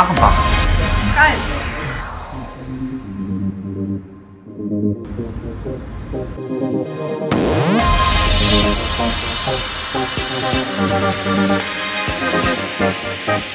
Achenbach. Geil. Nice.